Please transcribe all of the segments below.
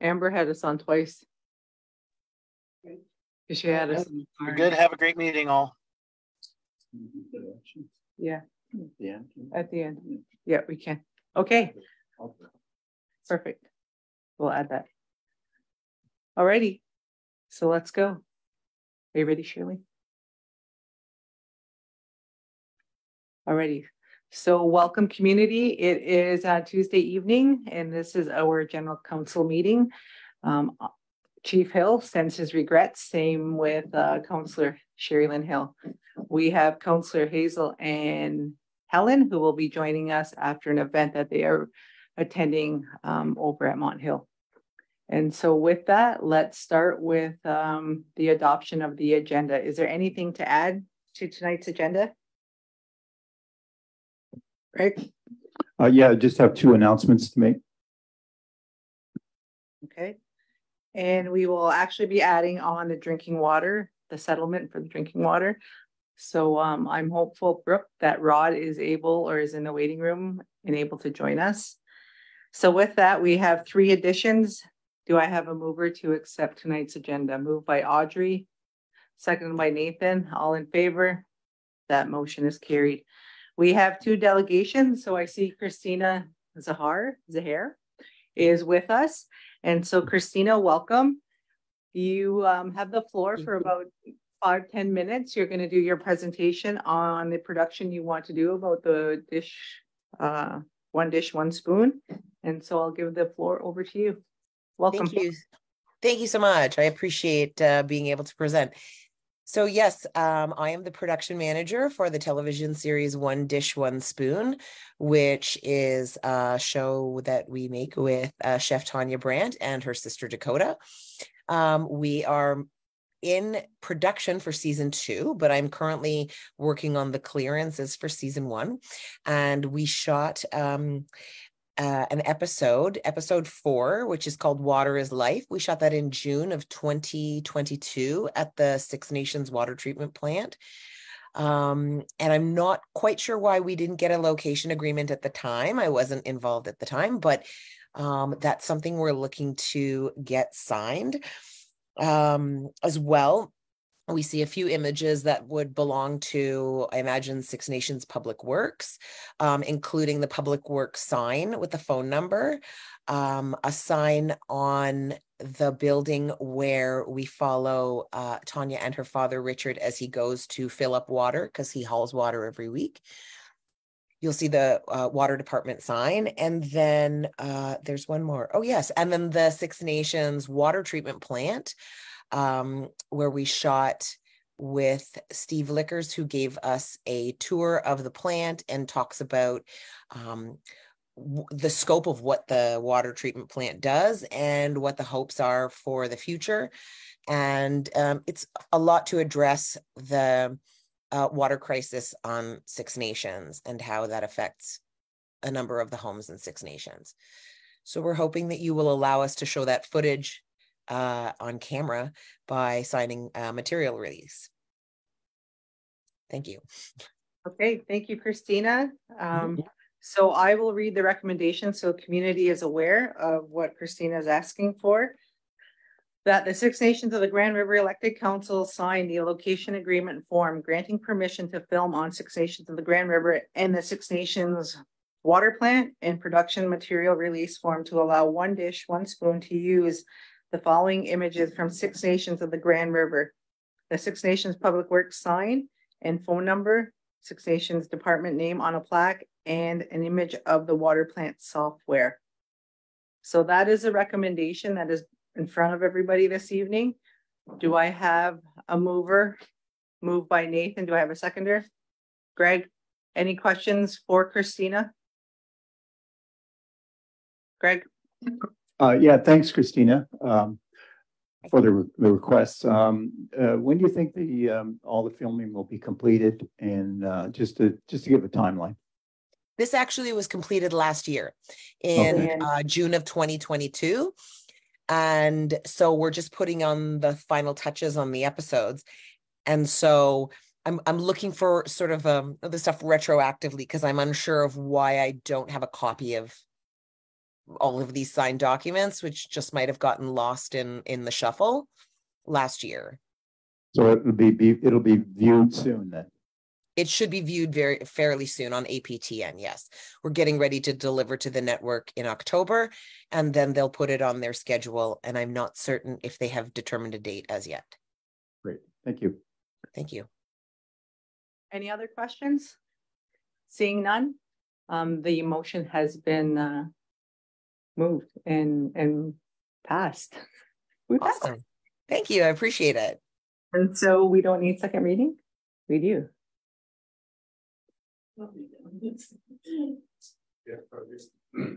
Amber had us on twice. 'Cause She had us. We're good. Have a great meeting all. Yeah, Yeah. at the end. Yeah, we can. Okay, perfect. We'll add that. Alrighty, so let's go. Are you ready, Shirley? Alrighty, so welcome, community. It is uh, Tuesday evening, and this is our general council meeting. Um, uh, Chief Hill sends his regrets, same with uh, Counselor Sherri-Lyn Hill. We have Counselor Hazel and Helen, who will be joining us after an event that they are attending um, over at Mont Hill. And so with that, let's start with um, the adoption of the agenda. Is there anything to add to tonight's agenda? Right, Uh, yeah, I just have two announcements to make. okay. And we will actually be adding on the drinking water, the settlement for the drinking water. So um, I'm hopeful, Brooke, that Rod is able or is in the waiting room and able to join us. So with that, we have three additions. Do I have a mover to accept tonight's agenda? Moved by Audrey, seconded by Nathan, all in favor? That motion is carried. We have two delegations, so I see Christina Zahar, Zahar is with us. And so Christina, welcome. You um, have the floor for about five ten minutes. You're gonna do your presentation on the production you want to do about the dish, uh, one dish, one spoon. And so I'll give the floor over to you. Welcome. Thank you. Thank you so much. I appreciate uh, being able to present. So yes, um, I am the production manager for the television series One Dish, One Spoon, which is a show that we make with uh, Chef Tawnya Brant and her sister Dakota. Um, we are in production for season two, but I'm currently working on the clearances for season one. And we shot um, uh, an episode, episode four, which is called Water is Life. We shot that in June of 2022 at the Six Nations Water Treatment Plant. Um, and I'm not quite sure why we didn't get a location agreement at the time. I wasn't involved at the time, but um, that's something we're looking to get signed. Um, as well, we see a few images that would belong to, I imagine, Six Nations Public Works, um, including the Public Works sign with the phone number, um, a sign on the building where we follow uh, Tawnya and her father, Richard, as he goes to fill up water because he hauls water every week. You'll see the uh, water department sign. And then uh, there's one more. Oh, yes. And then the Six Nations water treatment plant um, where we shot with Steve Lickers, who gave us a tour of the plant and talks about um, w- the scope of what the water treatment plant does and what the hopes are for the future. And um, it's a lot to address the uh, water crisis on Six Nations and how that affects a number of the homes in Six Nations. So we're hoping that you will allow us to show that footage uh, on camera by signing a material release. Thank you. Okay, thank you, Christina. Um, so I will read the recommendation so community is aware of what Christina is asking for. That the Six Nations of the Grand River Elected Council sign the location agreement form granting permission to film on Six Nations of the Grand River and the Six Nations water plant and production material release form to allow one dish, one spoon to use the following images from Six Nations of the Grand River. The Six Nations Public Works sign and phone number, Six Nations Department name on a plaque, and an image of the water plant software. So that is a recommendation that is in front of everybody this evening. Do I have a mover? Moved by Nathan. Do I have a seconder? Greg, any questions for Christina? Greg? Uh, yeah, thanks, Christina, um, for the, re- the requests. Um, uh, when do you think the, um, all the filming will be completed? And, uh, just to, just to give a timeline. This actually was completed last year in Okay. uh, June of 2022. And so we're just putting on the final touches on the episodes. And so I'm I'm looking for sort of um the stuff retroactively because I'm unsure of why I don't have a copy of all of these signed documents, which just might have gotten lost in in the shuffle last year. So it'll be, be, it'll be viewed soon then. It should be viewed very fairly soon on APTN. Yes, we're getting ready to deliver to the network in October, and then they'll put it on their schedule. And I'm not certain if they have determined a date as yet. Great, thank you. Thank you. Any other questions? Seeing none, um, the motion has been, uh, moved and, and passed. We passed. Awesome. Thank you. I appreciate it. And so we don't need second reading? We do.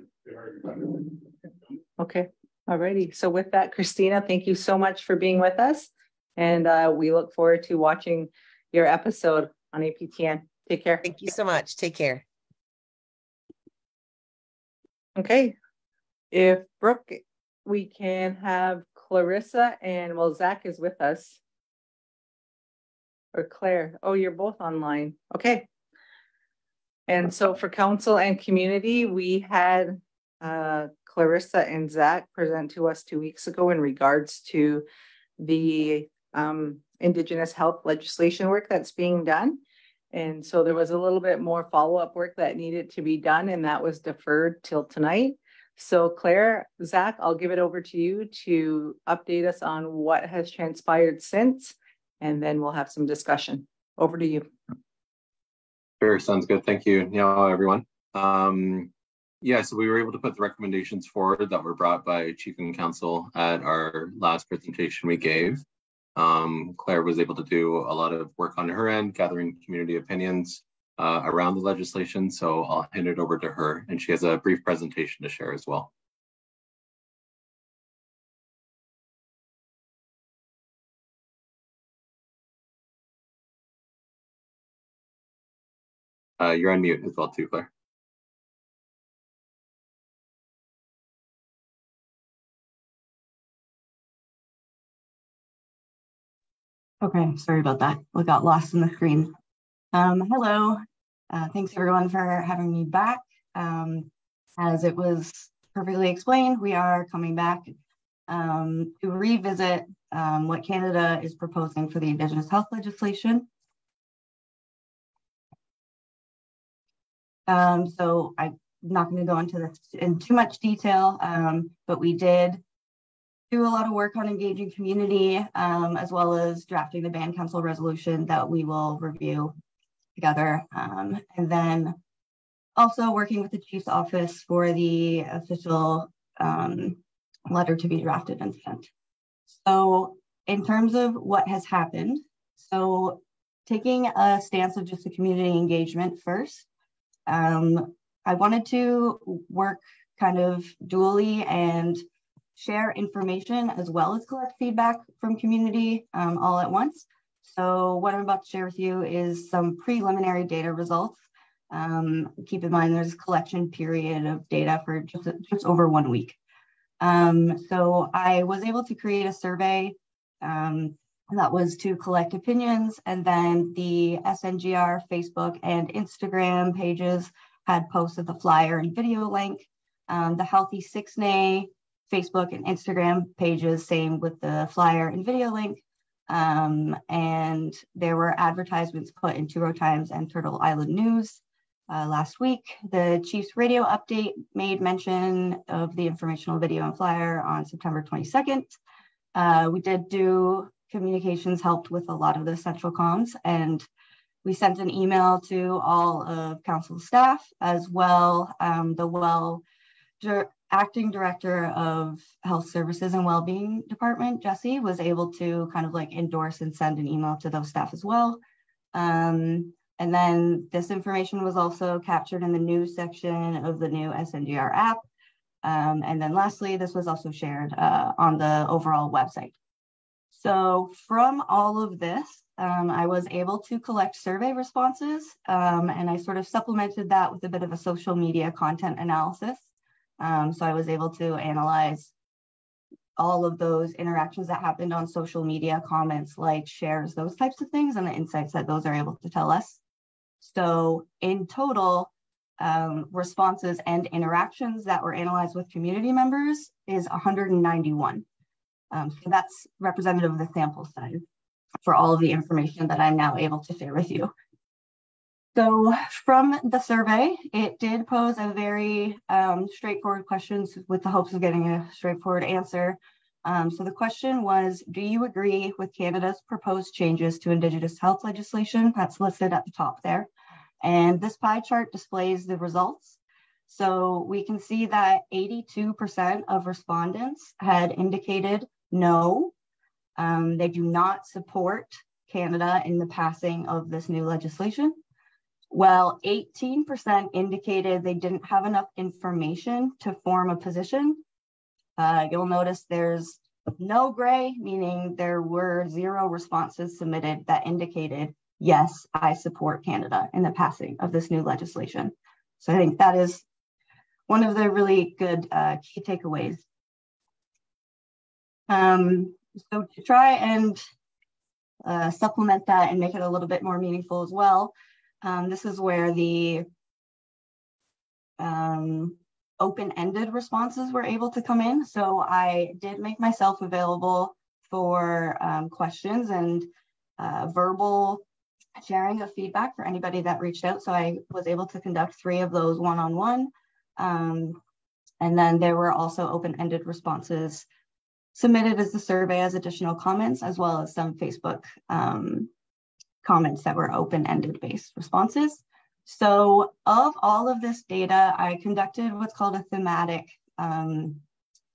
Okay, alrighty. So with that, Christina, thank you so much for being with us. And uh, we look forward to watching your episode on APTN. Take care. Thank you so much. Take care. Okay. If Brooke, we can have Clarissa and well, Zach is with us. Or Claire. Oh, you're both online. Okay. And so for council and community, we had uh Clarissa and Zach present to us two weeks ago in regards to the um Indigenous health legislation work that's being done. And so there was a little bit more follow-up work that needed to be done and that was deferred till tonight. So Claire, Zach, I'll give it over to you to update us on what has transpired since. And then we'll have some discussion. Over to you. Sure, sounds good. Thank you. Yeah, everyone. Um, yeah, so we were able to put the recommendations forward that were brought by Chief and Council at our last presentation we gave. Um, Claire was able to do a lot of work on her end, gathering community opinions uh, around the legislation. So I'll hand it over to her and she has a brief presentation to share as well. Uh, you're on mute as well too, Claire. Okay, sorry about that. We got lost in the screen. Um, hello, uh, thanks everyone for having me back. Um, as it was perfectly explained, we are coming back um, to revisit um, what Canada is proposing for the Indigenous health legislation. Um, so I'm not going to go into this in too much detail, um, but we did do a lot of work on engaging community um, as well as drafting the band council resolution that we will review together. Um, and then also working with the chief's office for the official um, letter to be drafted and sent. So in terms of what has happened, so taking a stance of just the community engagement first, um, I wanted to work kind of dually and share information as well as collect feedback from community um, all at once. So what I'm about to share with you is some preliminary data results. Um, keep in mind there's a collection period of data for just, just over one week. Um, so I was able to create a survey um, that was to collect opinions and then the SNGR Facebook and Instagram pages had posted the flyer and video link. Um, the Healthy Sixnay Facebook and Instagram pages, same with the flyer and video link. Um, and there were advertisements put in Two Row Times and Turtle Island News. Uh, last week, the Chiefs radio update made mention of the informational video and flyer on September 22nd. Uh, we did do communications helped with a lot of the central comms and we sent an email to all of council staff as well. Um, the well acting director of health services and well-being department, Jesse, was able to kind of like endorse and send an email to those staff as well. Um, and then this information was also captured in the news section of the new SNGR app. Um, and then lastly, this was also shared uh, on the overall website. So from all of this, um, I was able to collect survey responses um, and I sort of supplemented that with a bit of a social media content analysis. Um, so I was able to analyze all of those interactions that happened on social media, comments, likes, shares, those types of things, and the insights that those are able to tell us. So in total, um, responses and interactions that were analyzed with community members is 191. Um, so that's representative of the sample size for all of the information that I'm now able to share with you. So from the survey, it did pose a very um, straightforward questions with the hopes of getting a straightforward answer. Um, so the question was, do you agree with Canada's proposed changes to Indigenous health legislation? That's listed at the top there. And this pie chart displays the results. So we can see that 82% of respondents had indicated no, um, they do not support Canada in the passing of this new legislation. Well, 18% indicated they didn't have enough information to form a position. Uh, you'll notice there's no gray, meaning there were zero responses submitted that indicated, yes, I support Canada in the passing of this new legislation. So I think that is one of the really good uh, key takeaways. Um, so to try and uh, supplement that and make it a little bit more meaningful as well, um, this is where the um, open-ended responses were able to come in. So I did make myself available for um, questions and uh, verbal sharing of feedback for anybody that reached out. So I was able to conduct three of those one-on-one. Um, and then there were also open-ended responses submitted as the survey as additional comments, as well as some Facebook um, comments that were open-ended based responses. So of all of this data, I conducted what's called a thematic um,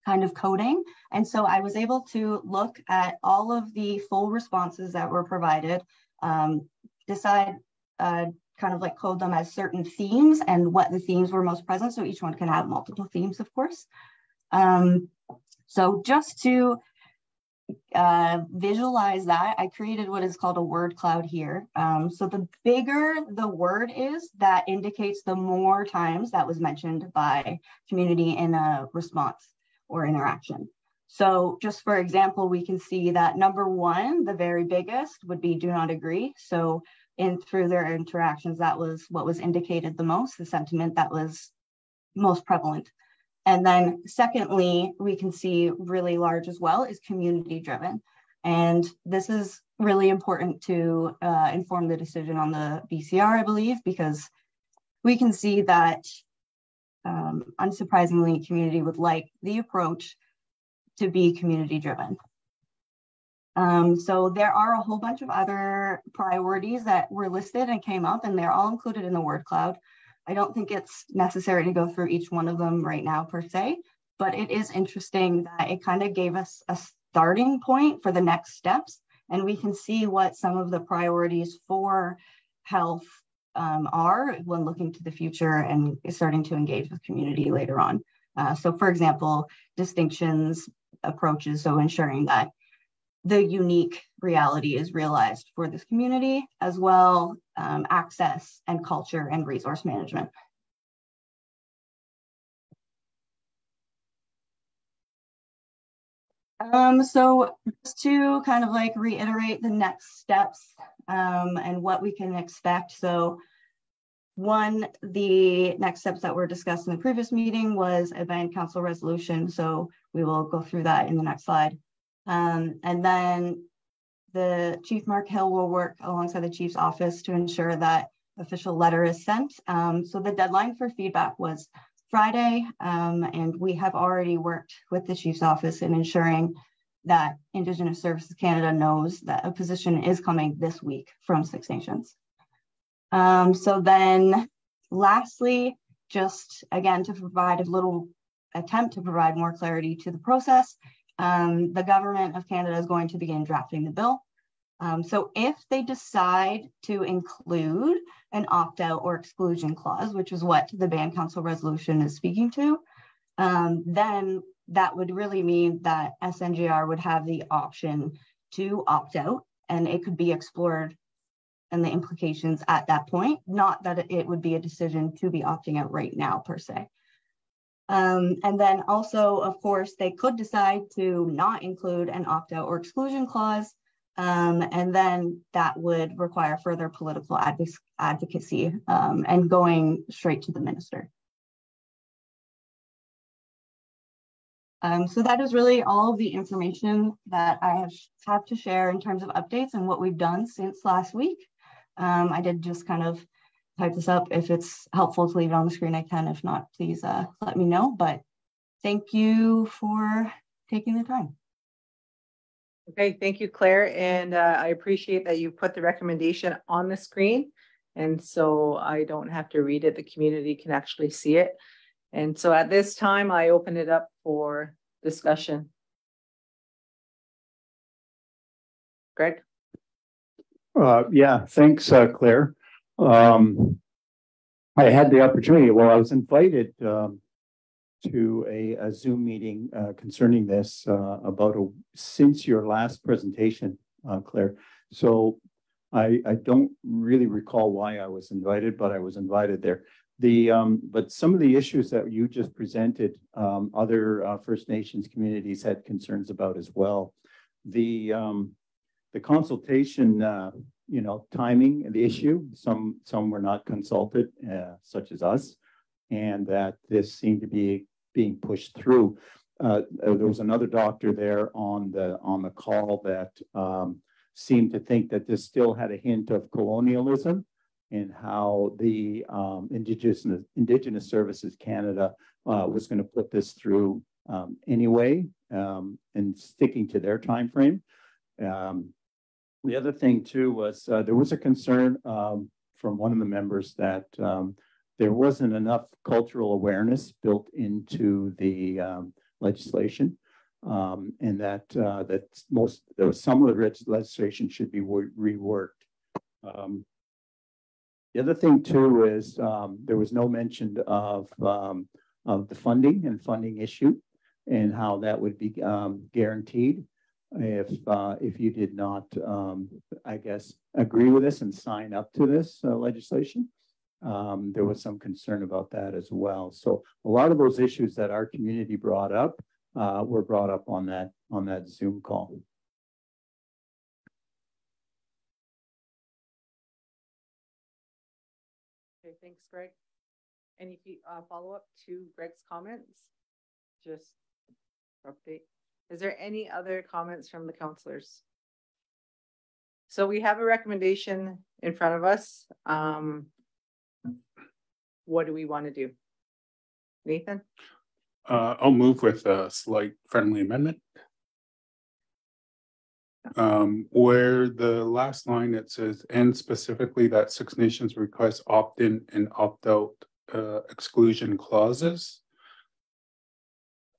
kind of coding. And so I was able to look at all of the full responses that were provided, um, decide uh, kind of like code them as certain themes and what the themes were most present. So each one can have multiple themes, of course. Um, so just to uh, visualize that, I created what is called a word cloud here. Um, so the bigger the word is, that indicates the more times that was mentioned by community in a response or interaction. So just for example, we can see that number one, the very biggest would be do not agree. So in through their interactions, that was what was indicated the most, the sentiment that was most prevalent. And then secondly, we can see really large as well is community driven. And this is really important to uh, inform the decision on the BCR, I believe, because we can see that um, unsurprisingly, community would like the approach to be community driven. Um, so there are a whole bunch of other priorities that were listed and came up, and they're all included in the word cloud. I don't think it's necessary to go through each one of them right now per se, but it is interesting that it kind of gave us a starting point for the next steps. And we can see what some of the priorities for health um, are when looking to the future and starting to engage with community later on. Uh, so for example, distinctions, approaches, so ensuring that the unique reality is realized for this community, as well um, access and culture and resource management. Um, so just to kind of like reiterate the next steps um, and what we can expect. So one, the next steps that were discussed in the previous meeting was a band council resolution. So we will go through that in the next slide. Um, and then the Chief Mark Hill will work alongside the Chief's office to ensure that official letter is sent. Um, so the deadline for feedback was Friday, um, and we have already worked with the Chief's office in ensuring that Indigenous Services Canada knows that a position is coming this week from Six Nations. Um, so then lastly, just again to provide a little attempt to provide more clarity to the process, um, the government of Canada is going to begin drafting the bill. Um, so if they decide to include an opt-out or exclusion clause, which is what the band council resolution is speaking to, um, then that would really mean that SNGR would have the option to opt out and it could be explored and the implications at that point, not that it would be a decision to be opting out right now per se. Um, and then also, of course, they could decide to not include an opt-out or exclusion clause. Um, and then that would require further political advoc- advocacy um, and going straight to the minister. Um, so that is really all of the information that I have, have to share in terms of updates and what we've done since last week. Um, I did just kind of type this up. If it's helpful to leave it on the screen, I can. If not, please uh, let me know. But thank you for taking the time. Okay, thank you, Claire, and uh, I appreciate that you put the recommendation on the screen. And so I don't have to read it, the community can actually see it. And so at this time, I open it up for discussion. Greg? Uh, yeah, thanks, uh, Claire. Um, I had the opportunity, well, I was invited, um, to a, a Zoom meeting, uh, concerning this, uh, about a, since your last presentation, uh, Claire. So I, I don't really recall why I was invited, but I was invited there. The, um, but some of the issues that you just presented, um, other, uh, First Nations communities had concerns about as well. The, um, the consultation, uh, you know, timing, the issue, some, some were not consulted, uh, such as us. And that this seemed to be being pushed through. Uh, there was another doctor there on the, on the call that, um, seemed to think that this still had a hint of colonialism and how the um, Indigenous Indigenous Services Canada uh, was going to put this through um, anyway um, and sticking to their time frame. Um, the other thing too was uh, there was a concern um, from one of the members that um, there wasn't enough cultural awareness built into the legislation. Um, and that uh, that most there was some of the legislation should be reworked. Um, the other thing too is um, there was no mention of um, of the funding and funding issue and how that would be um, guaranteed if uh, if you did not, um, I guess, agree with this and sign up to this uh, legislation. Um, there was some concern about that as well. So a lot of those issues that our community brought up uh, were brought up on that on that Zoom call. Okay, thanks, Greg. Any uh, follow up to Greg's comments? Just update. Is there any other comments from the counselors? So we have a recommendation in front of us. Um, what do we want to do? Nathan? Uh, I'll move with a slight friendly amendment. Um, where the last line it says, and specifically that Six Nations request opt-in and opt-out uh, exclusion clauses.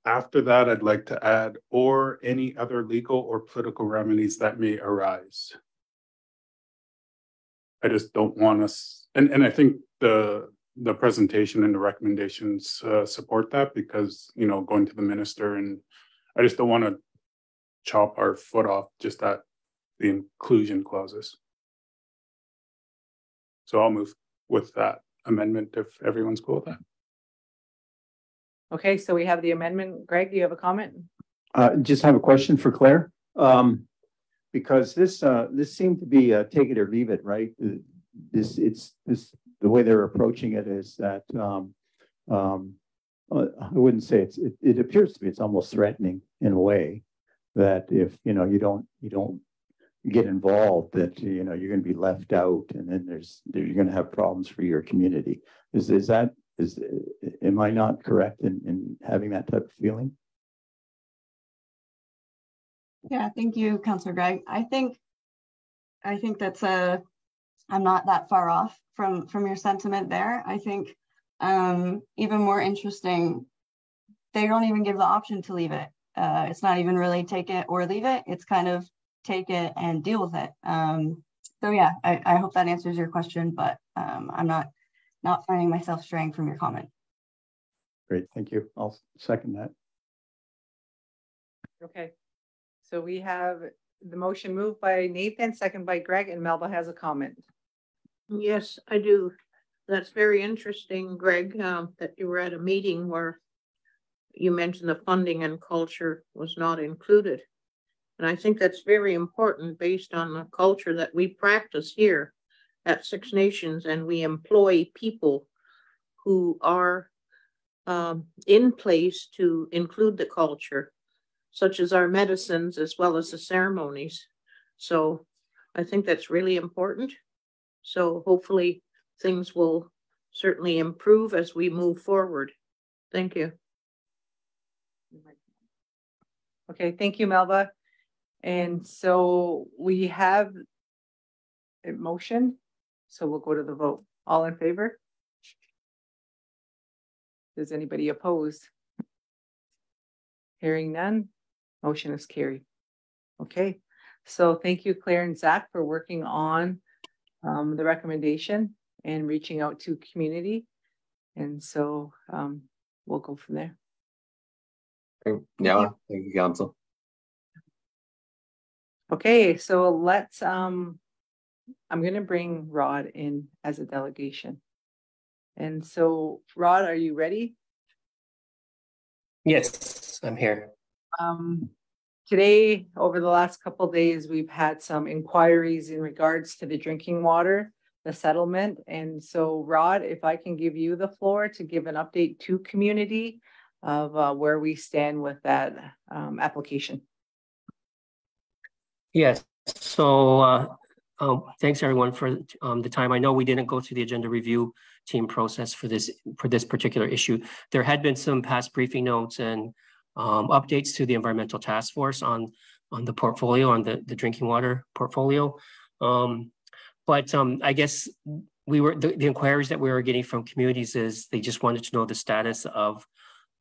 After that, I'd like to add, or any other legal or political remedies that may arise. I just don't want us, and, and I think the the presentation and the recommendations uh, support that because you know going to the minister and I just don't want to chop our foot off just at the inclusion clauses. So I'll move with that amendment if everyone's cool with that. Okay, so we have the amendment. Greg, do you have a comment? Uh, just have a question for Claire. Um, because this uh, this seemed to be a take it or leave it, right? This it's this the way they're approaching it is that um, um, uh, I wouldn't say it's it, it appears to be it's almost threatening in a way that if you know you don't you don't get involved that you know you're going to be left out and then there's you're going to have problems for your community is is that is am i not correct in, in having that type of feeling yeah thank you councillor greg i think i think that's a i'm not that far off from from your sentiment there i think um even more interesting they don't even give the option to leave it uh, it's not even really take it or leave it. It's kind of take it and deal with it. Um, so yeah, I, I hope that answers your question, but um, I'm not not finding myself straying from your comment. Great, thank you. I'll second that. Okay, so we have the motion moved by Nathan, second by Greg, and Melba has a comment. Yes, I do. That's very interesting, Greg, um, that you were at a meeting where you mentioned the funding and culture was not included. And I think that's very important based on the culture that we practice here at Six Nations and we employ people who are um, in place to include the culture, such as our medicines as well as the ceremonies. So I think that's really important. So hopefully things will certainly improve as we move forward. Thank you. Okay, thank you, Melba. And so we have a motion, so we'll go to the vote. All in favor? Does anybody oppose? Hearing none, motion is carried. Okay, so thank you, Claire and Zach, for working on um, the recommendation and reaching out to community. And so um, we'll go from there. Yeah, thank you, council. Okay, so let's, um, I'm gonna bring Rod in as a delegation. And so Rod, are you ready? Yes, I'm here. Um, today, over the last couple days, we've had some inquiries in regards to the drinking water, the settlement. And so Rod, if I can give you the floor to give an update to community of uh, where we stand with that um, application. Yes, so uh, um, thanks everyone for um, the time. I know we didn't go through the agenda review team process for this for this particular issue. There had been some past briefing notes and um, updates to the environmental task force on on the portfolio on the the drinking water portfolio. Um, but um, I guess we were the, the, inquiries that we were getting from communities is they just wanted to know the status of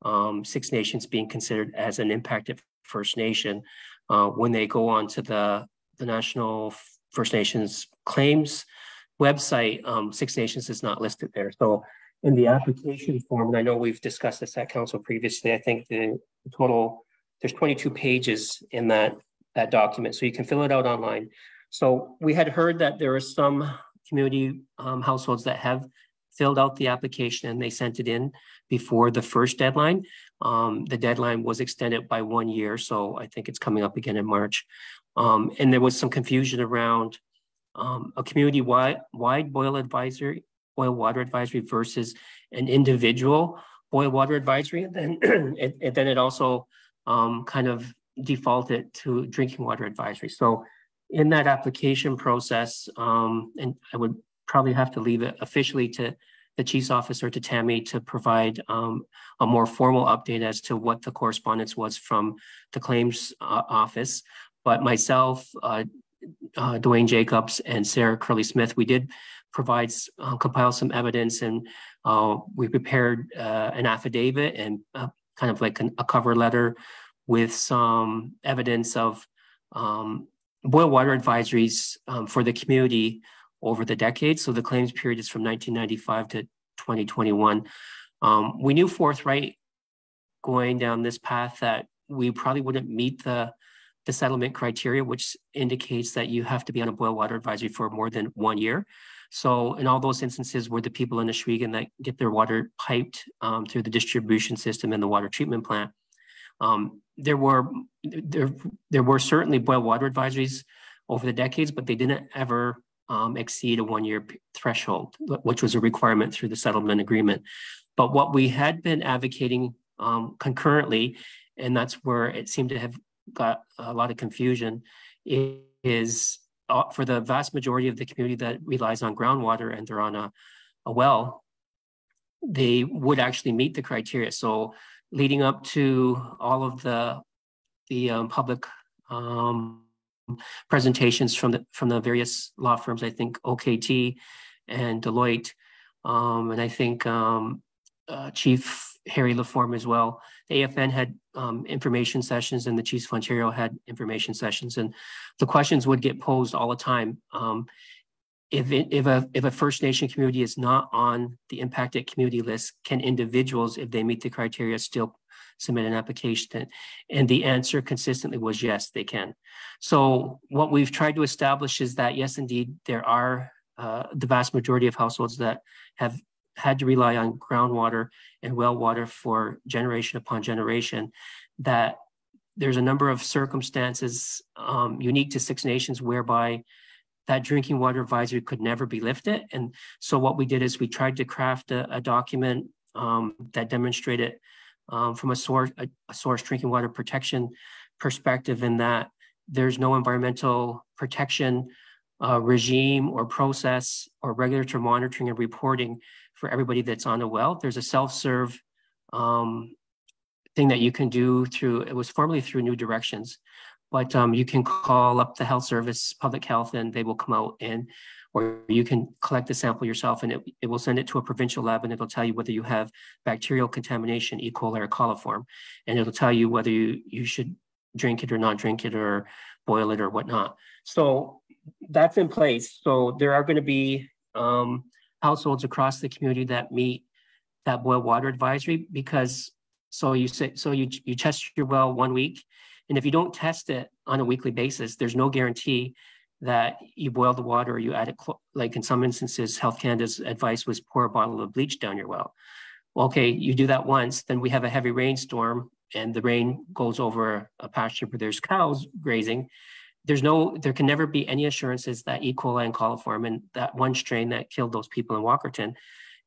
um, Six Nations being considered as an impacted First Nation uh, when they go on to the the National First Nations claims website, um, Six Nations is not listed there. So in the application form, and I know we've discussed this at council previously, I think the total, there's 22 pages in that, that document. So you can fill it out online. So we had heard that there are some community um, households that have filled out the application and they sent it in before the first deadline. Um, the deadline was extended by one year, so I think it's coming up again in March. Um, and there was some confusion around um, a community-wide wide boil advisory, boil water advisory versus an individual boil water advisory. And then, it, and then it also um, kind of defaulted to drinking water advisory. So in that application process, um, and I would probably have to leave it officially to the chief's officer to Tammy to provide um, a more formal update as to what the correspondence was from the claims uh, office. But myself, uh, uh, Dwayne Jacobs and Sarah Curley Smith, we did provide, uh, compile some evidence and uh, we prepared uh, an affidavit and uh, kind of like an, a cover letter with some evidence of um, boil water advisories um, for the community over the decades. So the claims period is from 1995 to 2021. Um, we knew forthright going down this path that we probably wouldn't meet the the settlement criteria, which indicates that you have to be on a boil water advisory for more than one year. So in all those instances where the people in Ohsweken that get their water piped um, through the distribution system and the water treatment plant, um, there were there there were certainly boil water advisories over the decades, but they didn't ever um, exceed a one-year threshold, which was a requirement through the settlement agreement. But what we had been advocating um, concurrently, and that's where it seemed to have got a lot of confusion is uh, for the vast majority of the community that relies on groundwater and they're on a, a well, they would actually meet the criteria. So leading up to all of the the um, public um, presentations from the from the various law firms, I think OKT and Deloitte, um, and I think um, uh, Chief Harry Laforme as well. AFN had um, information sessions and the Chiefs of Ontario had information sessions and the questions would get posed all the time. Um, if, it, if, a, if a First Nation community is not on the impacted community list, can individuals, if they meet the criteria, still submit an application? And the answer consistently was yes, they can. So what we've tried to establish is that yes, indeed, there are uh, the vast majority of households that have had to rely on groundwater and well water for generation upon generation, that there's a number of circumstances um, unique to Six Nations whereby that drinking water advisory could never be lifted. And so what we did is we tried to craft a, a document um, that demonstrated um, from a source, a, a, source drinking water protection perspective in that there's no environmental protection uh, regime or process or regulatory monitoring and reporting for everybody that's on a well. There's a self-serve um, thing that you can do through, it was formerly through New Directions, but um, you can call up the health service, public health, and they will come out and, or you can collect the sample yourself and it, it will send it to a provincial lab and it'll tell you whether you have bacterial contamination, E. coli or coliform. And it'll tell you whether you, you should drink it or not drink it or boil it or whatnot. So that's in place. So there are going to be um, households across the community that meet that boil water advisory because so you say so you you test your well one week, and if you don't test it on a weekly basis, there's no guarantee that you boil the water or you add it. Like in some instances, Health Canada's advice was pour a bottle of bleach down your well. well. Okay, you do that once, then we have a heavy rainstorm, and the rain goes over a pasture where there's cows grazing. There's no, there can never be any assurances that E. coli and coliform and that one strain that killed those people in Walkerton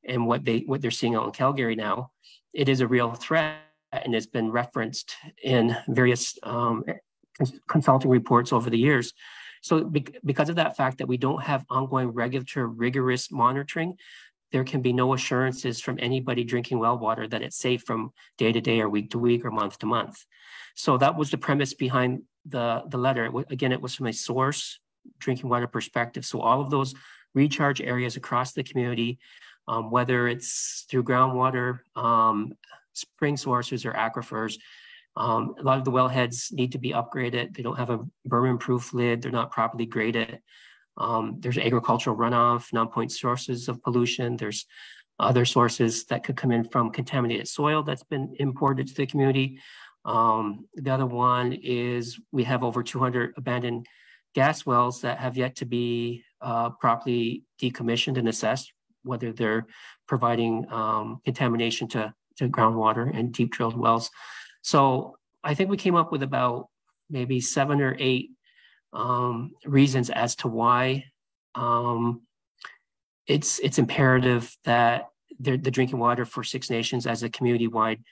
and what they what they're seeing out in Calgary now, it is a real threat and it's been referenced in various um, consulting reports over the years. So be because of that fact that we don't have ongoing regulatory rigorous monitoring, there can be no assurances from anybody drinking well water that it's safe from day to day or week to week or month to month. So that was the premise behind the, the letter. Again, it was from a source drinking water perspective. So all of those recharge areas across the community um, whether it's through groundwater, um, spring sources, or aquifers. Um, a lot of the wellheads need to be upgraded. They don't have a vermin-proof lid. They're not properly graded. Um, there's agricultural runoff, non-point sources of pollution. There's other sources that could come in from contaminated soil that's been imported to the community. Um, the other one is we have over 200 abandoned gas wells that have yet to be uh, properly decommissioned and assessed whether they're providing um, contamination to, to groundwater and deep drilled wells. So I think we came up with about maybe seven or eight um, reasons as to why um, it's it's imperative that the, the, drinking water for Six Nations as a community-wide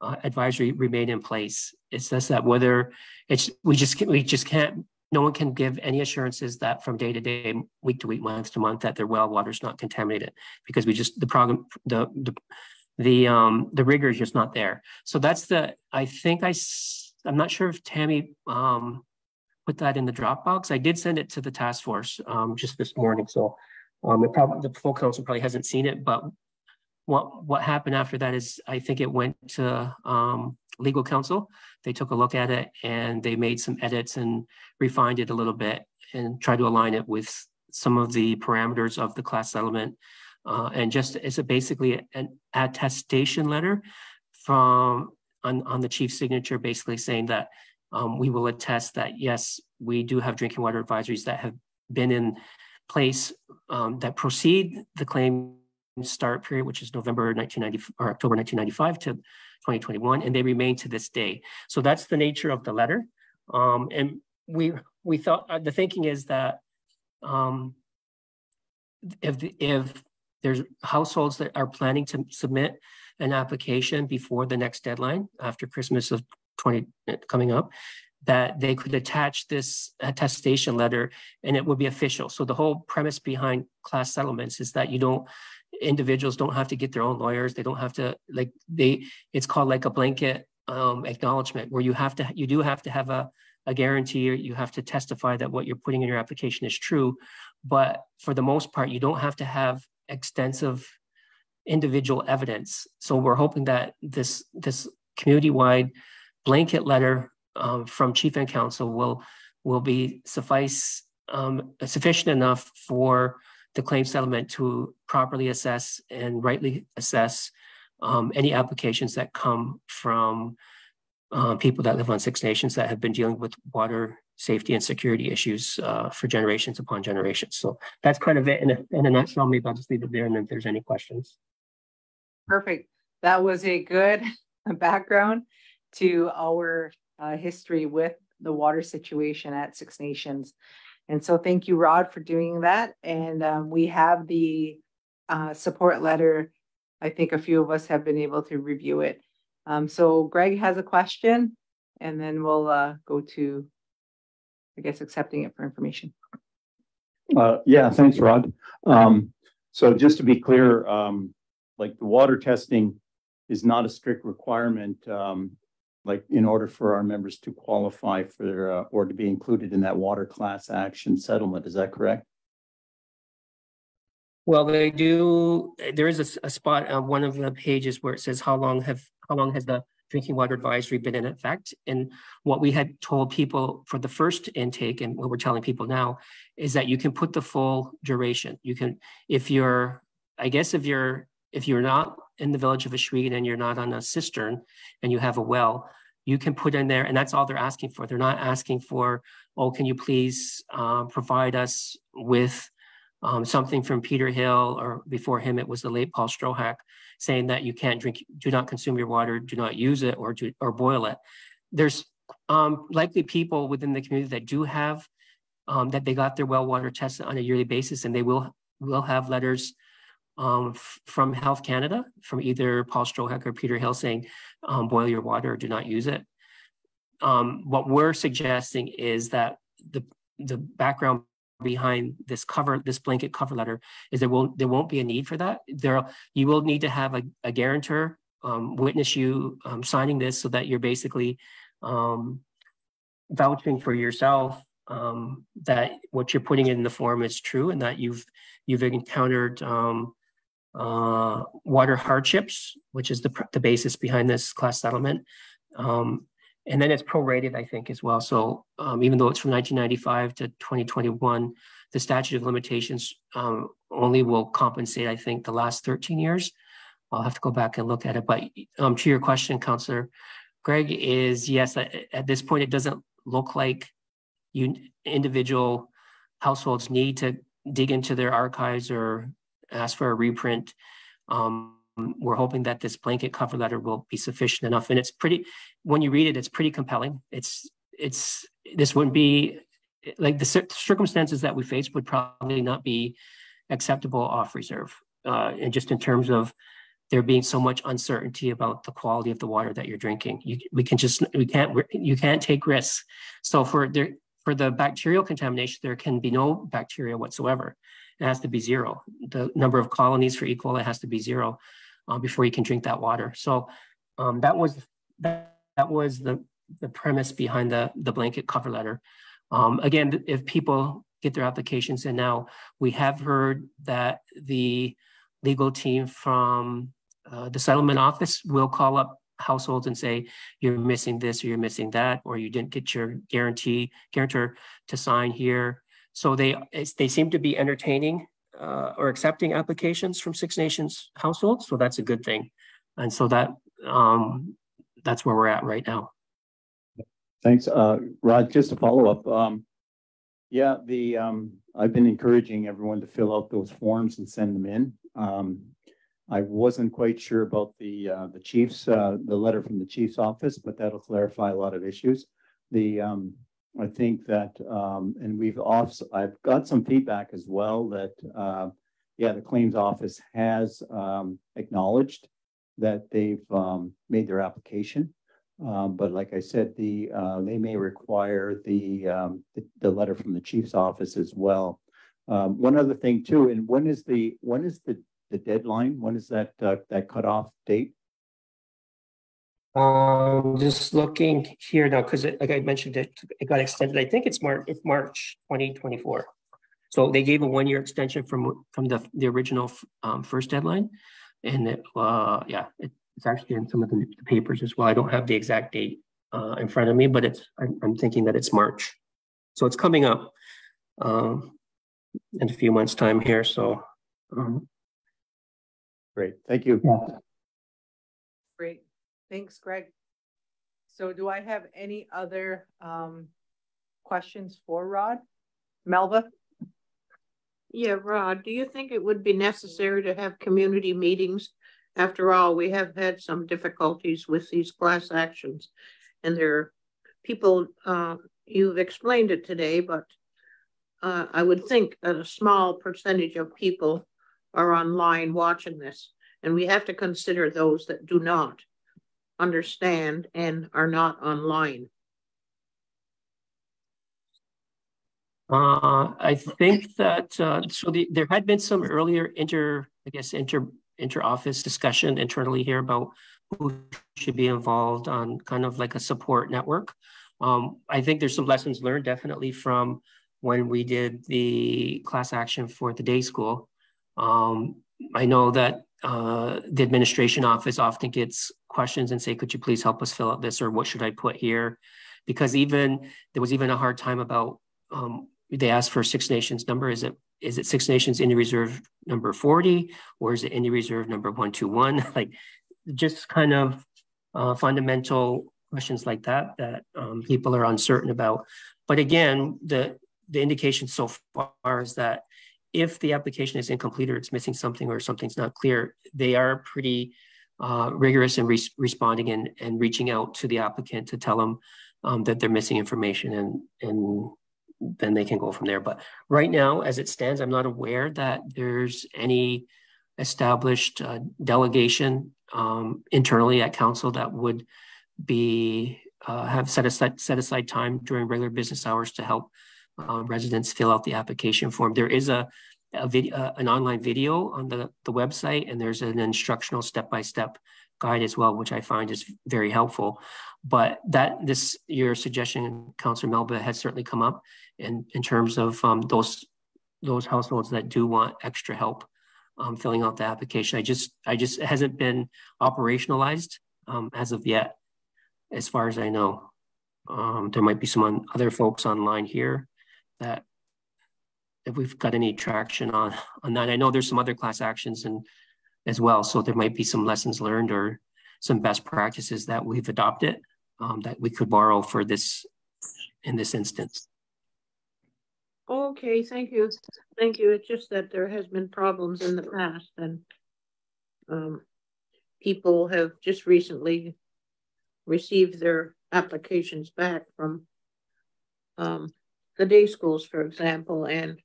uh, advisory remain in place. It's just that whether it's we just we just can't no one can give any assurances that from day to day, week to week, month to month, that their well water is not contaminated because we just the problem the the the um the rigor is just not there. So that's the I think I I'm not sure if Tammy um put that in the Dropbox. I did send it to the task force um just this morning. So um it probably the full council probably hasn't seen it, but what what happened after that is I think it went to um legal counsel. They took a look at it and they made some edits and refined it a little bit and tried to align it with some of the parameters of the class settlement. Uh, and just it's a basically an attestation letter from on, on the chief signature, basically saying that um, we will attest that yes, we do have drinking water advisories that have been in place um, that proceed the claim start period, which is November 1990 or October 1995 to 2021, and they remain to this day. So that's the nature of the letter. Um, and we we thought uh, the thinking is that um, if if there's households that are planning to submit an application before the next deadline after Christmas of 20 coming up, that they could attach this attestation letter and it would be official. So the whole premise behind class settlements is that you don't individuals don't have to get their own lawyers. They don't have to like they. It's called like a blanket um, acknowledgement where you have to you do have to have a a guarantee or you have to testify that what you're putting in your application is true. But for the most part, you don't have to have extensive individual evidence. So we're hoping that this this community-wide blanket letter um, from chief and council will will be suffice um, sufficient enough for the claim settlement to properly assess and rightly assess um, any applications that come from uh, people that live on Six Nations that have been dealing with water safety and security issues uh, for generations upon generations. So that's kind of it in a, in a nutshell. Maybe I'll just leave it there and if there's any questions. Perfect. That was a good background to our uh, history with the water situation at Six Nations. And so thank you, Rod, for doing that. And um, we have the uh, support letter. I think a few of us have been able to review it. Um, so Greg has a question and then we'll uh, go to, I guess, accepting it for information. Uh, yeah, thanks, Rod. Um, so just to be clear, um, like the water testing is not a strict requirement, um, like in order for our members to qualify for, uh, or to be included in that water class action settlement. Is that correct? Well, they do, there is a, a spot on one of the pages where it says how long have, how long has the drinking water advisory been in effect? And what we had told people for the first intake and what we're telling people now is that you can put the full duration. You can, if you're, I guess if you're, if you're not in the village of Ohsweken and you're not on a cistern and you have a well, you can put in there and that's all they're asking for. They're not asking for, oh, can you please uh, provide us with um, something from Peter Hill, or before him, it was the late Paul Strohack, saying that you can't drink, do not consume your water, do not use it, or do, or boil it. There's um, likely people within the community that do have um, that they got their well water tested on a yearly basis, and they will will have letters um, from Health Canada, from either Paul Strohack or Peter Hill, saying um, boil your water, or do not use it. Um, what we're suggesting is that the the background behind this cover, this blanket cover letter, is there won't there won't be a need for that. There you will need to have a, a guarantor um, witness you um, signing this, so that you're basically um, vouching for yourself um, that what you're putting in the form is true, and that you've you've encountered um, uh, water hardships, which is the the basis behind this class settlement. Um, and then it's prorated, I think, as well. So um, even though it's from 1995 to 2021, the statute of limitations um, only will compensate, I think, the last 13 years. I'll have to go back and look at it. But um, to your question, Councillor Greg, is yes, at, at this point, it doesn't look like you individual households need to dig into their archives or ask for a reprint. Um, we're hoping that this blanket cover letter will be sufficient enough. And it's pretty, when you read it, it's pretty compelling. It's, it's, this wouldn't be like the circumstances that we face would probably not be acceptable off reserve. Uh, and just in terms of there being so much uncertainty about the quality of the water that you're drinking, you, we can just, we can't, you can't take risks. So for there, for the bacterial contamination, there can be no bacteria whatsoever. It has to be zero. The number of colonies for E. coli has to be zero uh, before you can drink that water. So um, that was that, that was the the premise behind the the blanket cover letter. Um, again, if people get their applications in now, we have heard that the legal team from uh, the settlement office will call up households and say you're missing this or you're missing that or you didn't get your guarantee guarantor to sign here so they they seem to be entertaining uh, or accepting applications from Six Nations households. So that's a good thing. And so that um, that's where we're at right now. Thanks, uh, Rod. Just to follow up, um, yeah, the um, I've been encouraging everyone to fill out those forms and send them in. Um, I wasn't quite sure about the uh, the chief's uh, the letter from the chief's office, but that'll clarify a lot of issues. The um, I think that, um, and we've also, I've got some feedback as well that, uh, yeah, the claims office has um, acknowledged that they've um, made their application. Um, but like I said, the uh, they may require the, um, the, the letter from the chief's office as well. Um, one other thing too, and when is the when is the the deadline? When is that uh, that cutoff date? Um, just looking here now, because like I mentioned, it, it got extended. I think it's March, it's March 2024. So they gave a one-year extension from from the the original um, first deadline, and it, uh, yeah, it, it's actually in some of the, the, papers as well. I don't have the exact date uh, in front of me, but it's I'm, I'm, thinking that it's March, so it's coming up um, in a few months' time here. So, um, great, thank you. Yeah. Great. Thanks, Greg. So do I have any other um, questions for Rod? Melba? Yeah, Rod, do you think it would be necessary to have community meetings? After all, we have had some difficulties with these class actions and there are people, uh, you've explained it today, but uh, I would think that a small percentage of people are online watching this, and we have to consider those that do not understand and are not online. Uh, I think that uh, so the, there had been some earlier inter, I guess, inter inter office discussion internally here about who should be involved on kind of like a support network. Um, I think there's some lessons learned definitely from when we did the class action for the day school. Um, I know that uh, the administration office often gets questions and say, could you please help us fill out this or what should I put here? Because even there was even a hard time about um, they asked for Six Nations number. Is it is it Six Nations Indian Reserve number 40 or is it Indian Reserve number 121? like just kind of uh, fundamental questions like that that um, people are uncertain about. But again, the the indication so far is that if the application is incomplete or it's missing something or something's not clear, they are pretty uh, rigorous in re responding and, and reaching out to the applicant to tell them um, that they're missing information and, and then they can go from there. But right now, as it stands, I'm not aware that there's any established uh, delegation um, internally at council that would be uh, have set aside set aside time during regular business hours to help uh, residents fill out the application form. There is a, a video, uh, an online video on the, the website, and there's an instructional step by step guide as well, which I find is very helpful. But that this your suggestion, Councillor Melba, has certainly come up in in terms of um, those those households that do want extra help um, filling out the application. I just I just hasn't been operationalized um, as of yet, as far as I know. Um, there might be some other folks online here that if we've got any traction on on that. I know there's some other class actions and as well, so there might be some lessons learned or some best practices that we've adopted um, that we could borrow for this in this instance. Okay, thank you. Thank you. It's just that there has been problems in the past and um, people have just recently received their applications back from um, the day schools, for example, and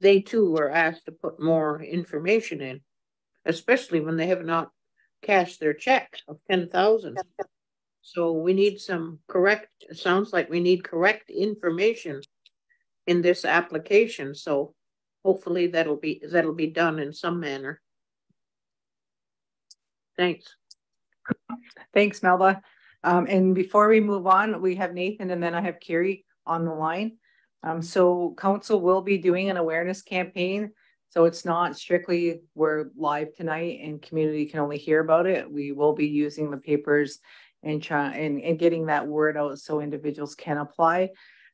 they too were asked to put more information in, especially when they have not cashed their check of 10,000. So we need some correct, sounds like we need correct information in this application. So hopefully that'll be that'll be done in some manner. Thanks. Thanks, Melba. Um, and before we move on, we have Nathan and then I have Carrie on the line. Um, so council will be doing an awareness campaign. So it's not strictly we're live tonight and community can only hear about it. We will be using the papers and try and, and getting that word out so individuals can apply.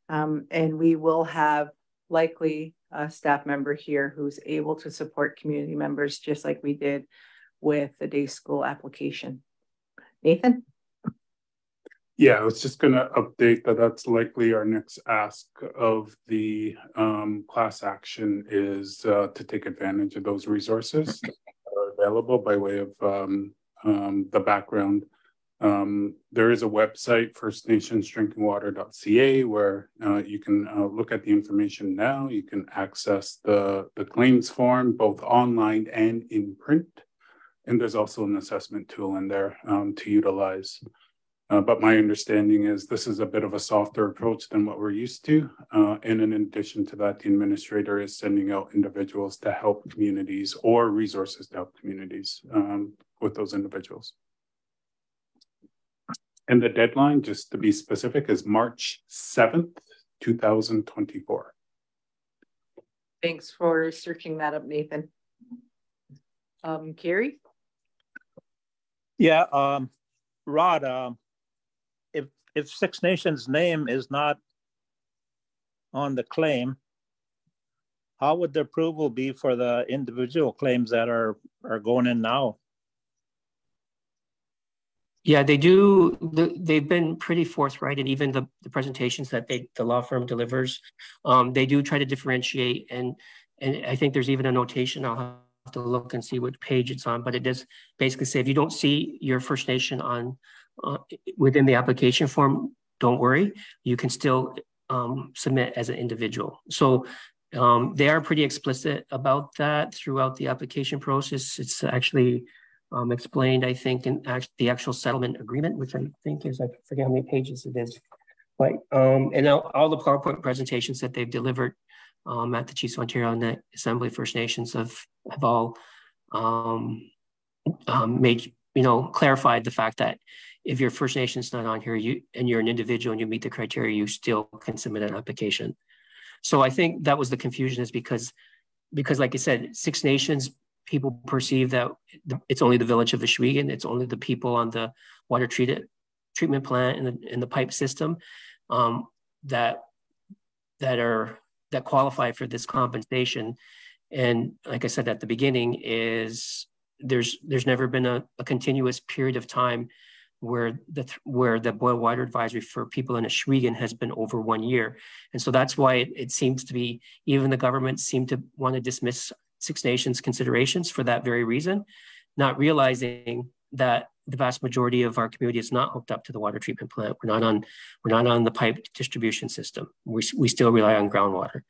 Um, and we will have likely a staff member here who's able to support community members just like we did with the day school application. Nathan? Yeah, I was just going to update that that's likely our next ask of the um, class action is uh, to take advantage of those resources that are available by way of um, um, the background um, there is a website, firstnationsdrinkingwater.ca, where uh, you can uh, look at the information now. You can access the, the claims form, both online and in print. And there's also an assessment tool in there um, to utilize. Uh, but my understanding is this is a bit of a softer approach than what we're used to. Uh, and in addition to that, the administrator is sending out individuals to help communities or resources to help communities um, with those individuals. And the deadline, just to be specific, is March 7th, 2024. Thanks for searching that up, Nathan. Um, Carrie? Yeah, um, Rod, um, if if Six Nations name is not on the claim, how would the approval be for the individual claims that are are going in now? Yeah, they do. They've been pretty forthright, and even the, the presentations that they, the law firm delivers, um, they do try to differentiate. And and I think there's even a notation. I'll have to look and see what page it's on, but it does basically say if you don't see your First Nation on uh, within the application form, don't worry, you can still um, submit as an individual. So um, they are pretty explicit about that throughout the application process. It's actually um, explained, I think, in act the actual settlement agreement, which I think is, I forget how many pages it is. But, um, and now all the PowerPoint presentations that they've delivered um, at the Chiefs of Ontario and the Assembly First Nations have, have all um, made, you know, clarified the fact that if your First Nation's not on here, you and you're an individual and you meet the criteria, you still can submit an application. So I think that was the confusion is because, because like I said, Six Nations people perceive that it's only the village of Ohsweken, it's only the people on the water treated treatment plant and the, and the pipe system um, that that are that qualify for this compensation. And like I said at the beginning, is there's there's never been a, a continuous period of time where the where the boil water advisory for people in Ohsweken has been over one year, and so that's why it, it seems to be even the government seem to want to dismiss Six Nations considerations for that very reason, not realizing that the vast majority of our community is not hooked up to the water treatment plant. We're not on we're not on the pipe distribution system. We, we still rely on groundwater.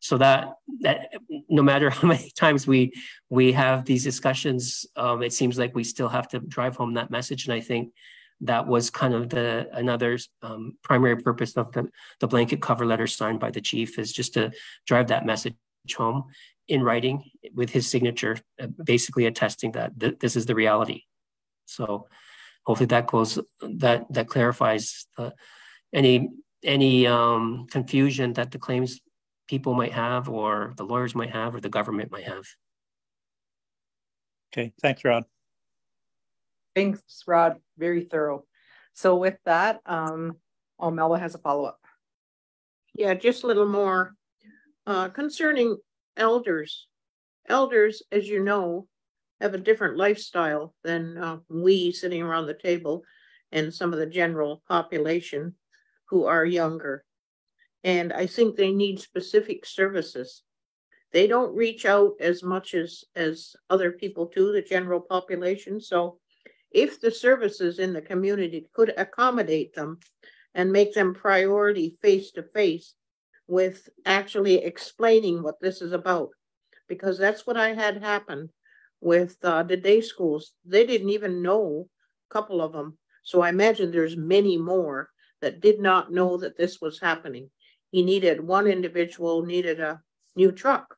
So that that no matter how many times we we have these discussions, um, it seems like we still have to drive home that message. And I think that was kind of the another um, primary purpose of the, the blanket cover letter signed by the chief is just to drive that message home in writing with his signature, uh, basically attesting that th- this is the reality. So hopefully that goes that that clarifies uh, any any um, confusion that the claims people might have, or the lawyers might have, or the government might have. Okay, thanks, Rod. Thanks, Rod. Very thorough. So with that, um, oh, Melba has a follow up. Yeah, just a little more uh, concerning elders. Elders, as you know, have a different lifestyle than uh, we sitting around the table and some of the general population who are younger. And I think they need specific services. They don't reach out as much as, as other people do, the general population. So if the services in the community could accommodate them and make them priority face to face with actually explaining what this is about, because that's what I had happen with uh, the day schools. They didn't even know a couple of them. So I imagine there's many more that did not know that this was happening. He needed one individual needed a new truck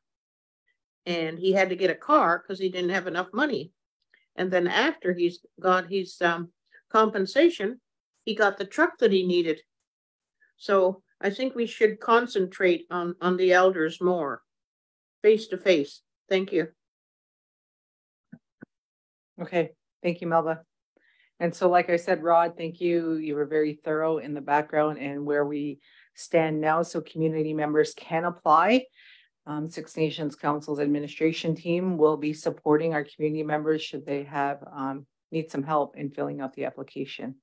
and he had to get a car because he didn't have enough money. And then after he's got his um, compensation, he got the truck that he needed. So I think we should concentrate on, on the elders more face to face. Thank you. Okay, thank you, Melba. And so, like I said, Rod, thank you. You were very thorough in the background and where we stand now, so community members can apply. Um, Six Nations Council's administration team will be supporting our community members should they have um, need some help in filling out the application.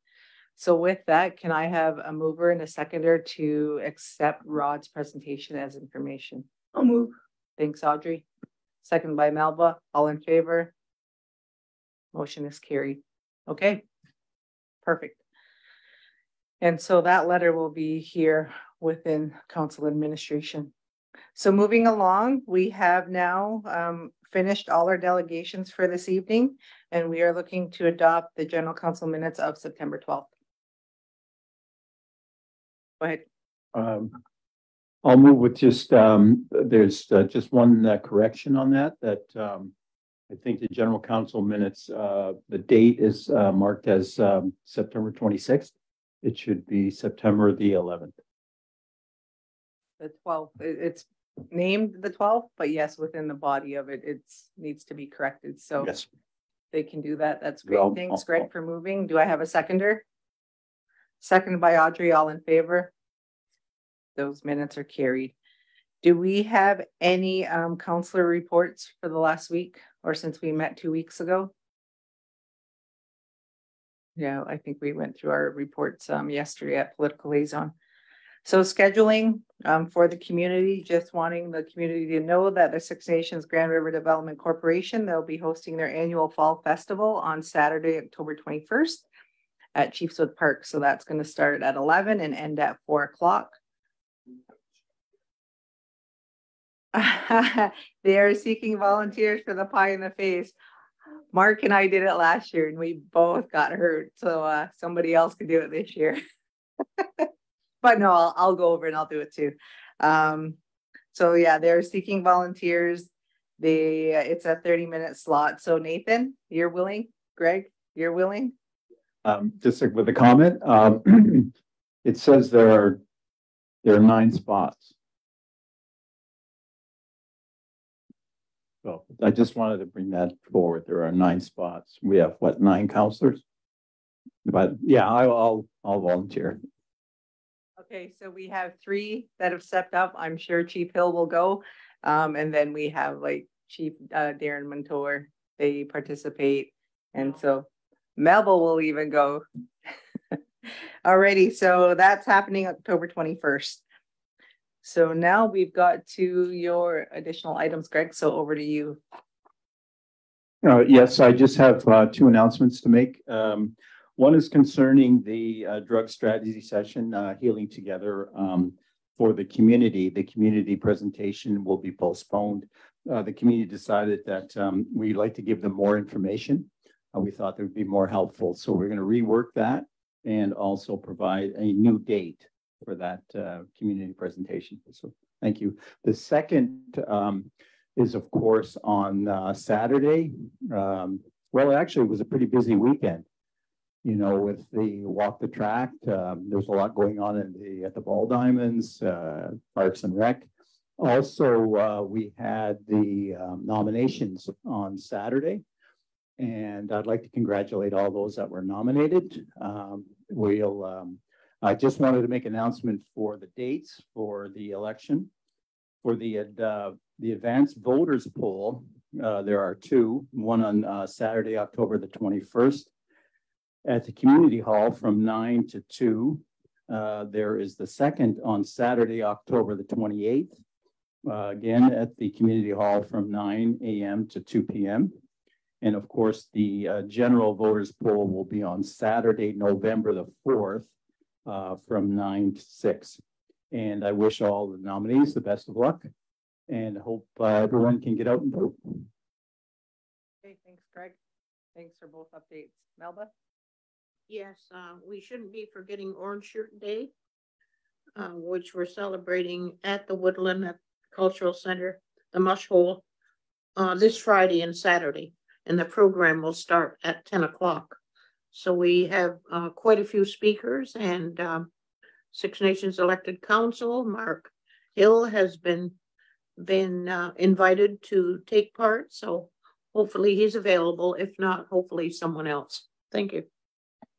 So with that, can I have a mover and a seconder to accept Rod's presentation as information? I'll move. Thanks, Audrey. Second by Melba. All in favor? Motion is carried. Okay. Perfect. And so that letter will be here within council administration. So moving along, we have now um, finished all our delegations for this evening, and we are looking to adopt the general council minutes of September twelfth. Go ahead. Um, I'll move with just, um, there's uh, just one uh, correction on that, that, um, I think the general council minutes, uh, the date is, uh, marked as, um, September twenty-sixth. It should be September the eleventh. The twelfth, it's named the twelfth, but yes, within the body of it, it's needs to be corrected, so Yes. they can do that. That's Well, great. Thanks, I'll- Greg, for moving. Do I have a seconder? Seconded by Audrey, all in favor? Those minutes are carried. Do we have any um counselor reports for the last week or since we met two weeks ago? Yeah, I think we went through our reports um yesterday at political liaison. So scheduling um for the community, just wanting the community to know that the Six Nations Grand River Development Corporation, they'll be hosting their annual fall festival on Saturday, October twenty-first at Chiefswood Park. So that's gonna start at eleven and end at four o'clock. They are seeking volunteers for the pie in the face. Mark and I did it last year and we both got hurt, so uh somebody else could do it this year. But no, I'll I'll go over and I'll do it too. Um, so yeah, they're seeking volunteers. They, it's a thirty minute slot. So Nathan, you're willing? Greg, you're willing? Um, just with a comment, um, it says there are, there are nine spots. I just wanted to bring that forward. There are nine spots. We have what, nine counselors? But yeah, I- I'll, I'll volunteer. Okay, so we have three that have stepped up. I'm sure Chief Hill will go. Um, and then we have like Chief uh Darren Montour, they participate. And so Melville will even go. Alrighty, so that's happening October twenty-first. So now we've got to your additional items, Greg, so over to you. Uh, yes, I just have, uh, two announcements to make. Um, one is concerning the, uh, drug strategy session, uh, Healing Together, um, for the community. The community presentation will be postponed. Uh, the community decided that, um, we'd like to give them more information. Uh, we thought that would be more helpful, so we're gonna rework that and also provide a new date for that, uh, community presentation. So, thank you. The second, um, is of course on uh, Saturday. Um, well, actually, it was a pretty busy weekend. You know, with the walk the track, um, there was a lot going on in the at the Ball Diamonds, uh, Parks and Rec. Also, uh, we had the um, nominations on Saturday. And I'd like to congratulate all those that were nominated. Um, we'll, um, I just wanted to make announcement for the dates for the election. For the, uh, the advanced voters poll, uh, there are two, one on, uh, Saturday, October the twenty-first. At the community hall from nine to two. Uh, there is the second on Saturday, October the twenty-eighth. Uh, again, at the community hall from nine AM to two PM. And of course, the, uh, general voters poll will be on Saturday, November the fourth, uh, from nine to six. And I wish all the nominees the best of luck and hope uh, everyone can get out and vote. Okay, thanks, Greg. Thanks for both updates. Melba? Yes, uh, we shouldn't be forgetting Orange Shirt Day, uh, which we're celebrating at the Woodland at Cultural Center, the Mush Hole, uh, this Friday and Saturday, and the program will start at ten o'clock. So we have, uh, quite a few speakers and, um, Six Nations elected council, Mark Hill has been, been, uh, invited to take part, so hopefully he's available. If not, hopefully someone else. Thank you.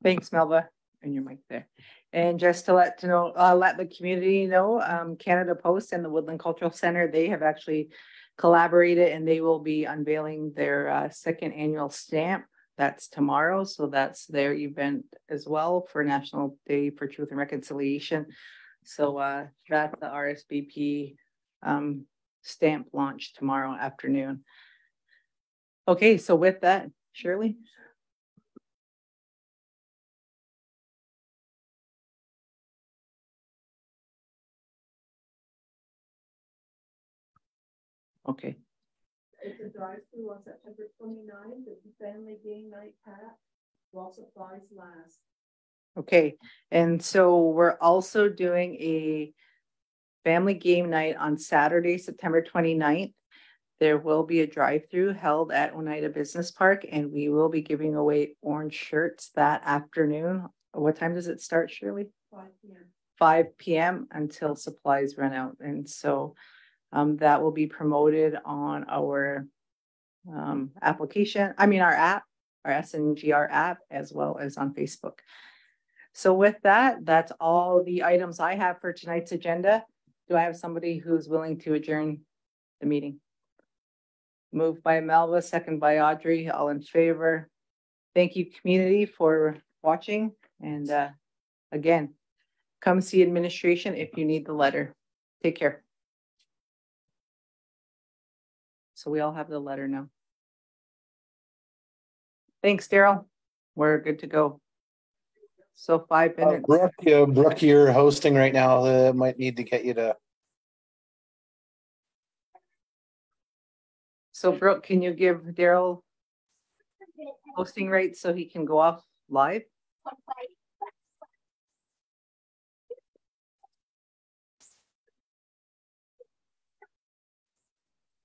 Thanks, Melba, and your mic there. And just to let to know, uh, let the community know, um, Canada Post and the Woodland Cultural Center, they have actually collaborated and they will be unveiling their, uh, second annual stamp. That's tomorrow, so that's their event as well for National Day for Truth and Reconciliation. So, uh, that's the RSVP, um, stamp launch tomorrow afternoon. Okay, so with that, Shirley? Okay, drive-through on September 29th. It's the family game night pack, while supplies last. okay, and so we're also doing a family game night on Saturday, September 29th. There will be a drive-through held at Oneida Business Park, and we will be giving away orange shirts that afternoon. What time does it start, Shirley? Five P M. five P M until supplies run out, and so. Um, that will be promoted on our. Um, application, I mean, our app, our S N G R app, as well as on Facebook. So with that, that's all the items I have for tonight's agenda. Do I have somebody who's willing to adjourn the meeting? Moved by Melba, second by Audrey, all in favor. Thank you, community, for watching, and, uh, again, come see administration if you need the letter. Take care. So we all have the letter now. Thanks, Daryl. We're good to go. So five Uh, minutes. Brooke, uh, Brooke, you're hosting right now. Uh, might need to get you to. So Brooke, can you give Daryl hosting rights so he can go off live?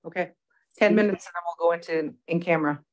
Okay, ten minutes and then we'll go into in camera.